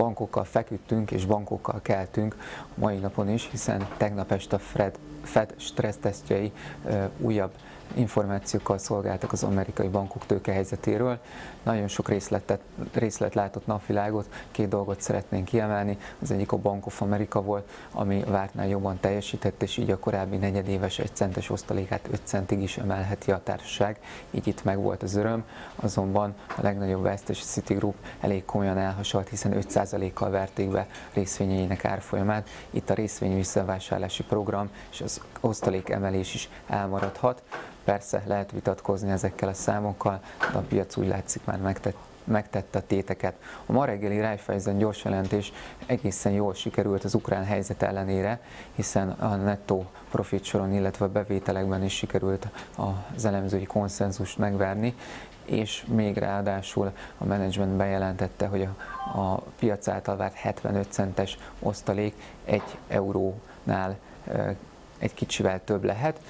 bankokkal feküdtünk és bankokkal keltünk mai napon is, hiszen tegnap este a Fed, Fed stressztesztjei újabb információkkal szolgáltak az amerikai bankok tőkehelyzetéről. Nagyon sok részletet, részlet látott napvilágot, két dolgot szeretnénk kiemelni. Az egyik a Bank of America volt, ami vártnál jobban teljesített, és így a korábbi negyedéves egy centes osztalékát 5 centig is emelheti a társaság, így itt meg volt az öröm. Azonban a legnagyobb vesztes Citigroup elég komolyan elhasalt, hiszen 5%-kal verték be részvényeinek árfolyamát. Itt a részvény visszavásárlási program és az osztalék emelés is elmaradhat. Persze lehet vitatkozni ezekkel a számokkal, de a piac úgy látszik már megtett, megtette a téteket. A ma reggeli Raiffeisen gyors jelentés egészen jól sikerült az ukrán helyzet ellenére, hiszen a nettó profit soron, illetve a bevételekben is sikerült az elemzői konszenzust megverni, és még ráadásul a menedzsment bejelentette, hogy a, a piac által várt 75 centes osztalék egy eurónál egy kicsivel több lehet,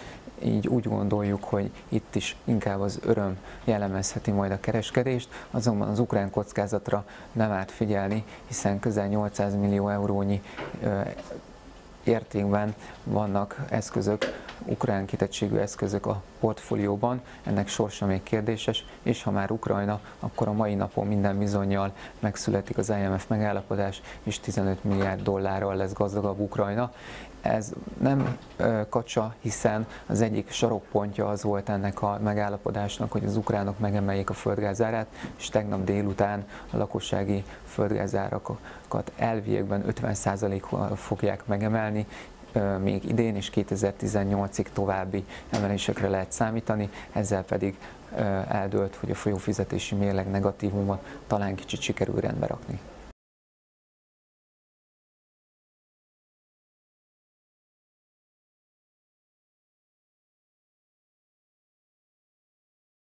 így úgy gondoljuk, hogy itt is inkább az öröm jellemezheti majd a kereskedést, azonban az ukrán kockázatra nem árt figyelni, hiszen közel 800 millió eurónyi értékben vannak eszközök, ukrán kitettségű eszközök a portfólióban, ennek sorsa még kérdéses, és ha már Ukrajna, akkor a mai napon minden bizonyal megszületik az IMF megállapodás, és 15 milliárd dollárral lesz gazdagabb Ukrajna. Ez nem kacsa, hiszen az egyik sarokpontja az volt ennek a megállapodásnak, hogy az ukránok megemeljék a földgázárát, és tegnap délután a lakossági földgázárakat elviekben 50%-kal fogják megemelni, még idén és 2018-ig további emelésekre lehet számítani, ezzel pedig eldőlt, hogy a folyófizetési mérleg negatívumot talán kicsit sikerül rendbe rakni.